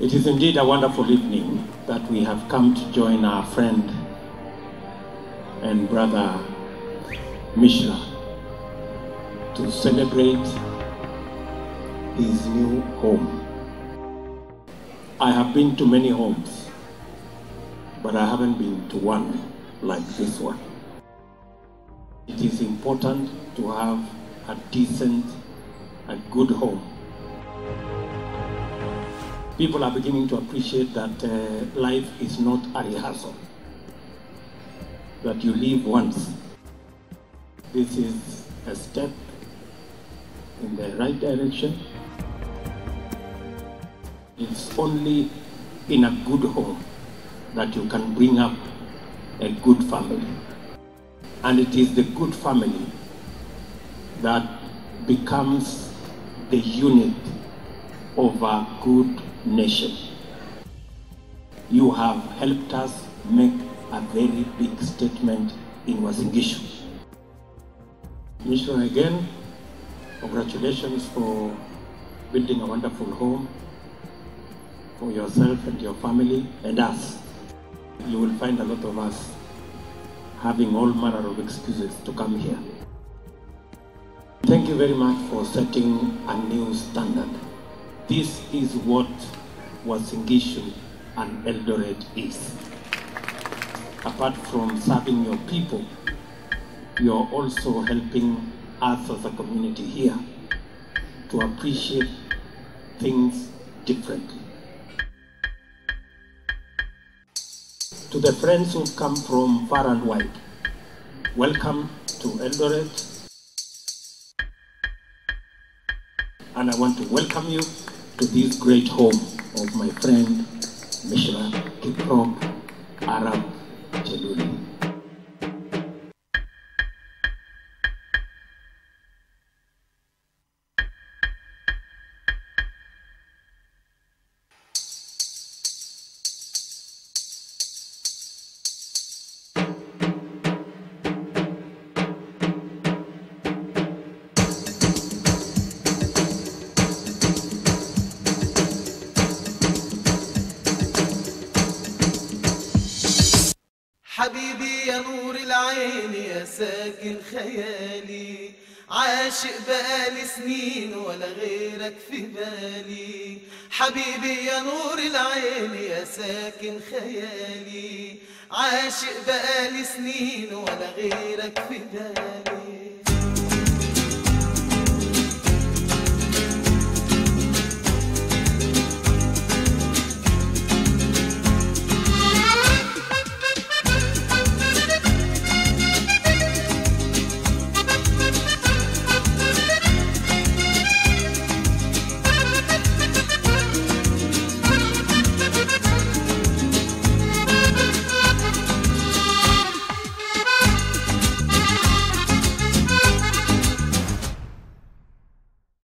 It is indeed a wonderful evening that we have come to join our friend and brother Mishra to celebrate his new home. I have been to many homes, but I haven't been to one like this one. It is important to have a decent, a good home. People are beginning to appreciate that uh, life is not a rehearsal, that you live once. This is a step in the right direction. It's only in a good home that you can bring up a good family. And it is the good family that becomes the unit of a good nation. You have helped us make a very big statement in Uasin Gishu. Mishra, again, congratulations for building a wonderful home for yourself and your family and us. You will find a lot of us having all manner of excuses to come here. Thank you very much for setting a new standard. This is what Uasin Gishu and Eldoret is. Apart from serving your people, you're also helping us as a community here to appreciate things differently. To the friends who've come from far and wide, welcome to Eldoret. And I want to welcome you to this great home of my friend Mishra Kiprop arap Cheluli. حبيبي يا نور العين يا ساكن خيالي. عاشق بقالي سنين ولا غيرك في بالي. حبيبي يا نور العين يا ساكن خيالي. عاشق بقالي سنين ولا غيرك في بالي.